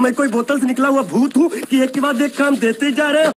मैं कोई बोतल से निकला हुआ भूत हूँ कि एक के बाद एक काम देते जा रहे हैं।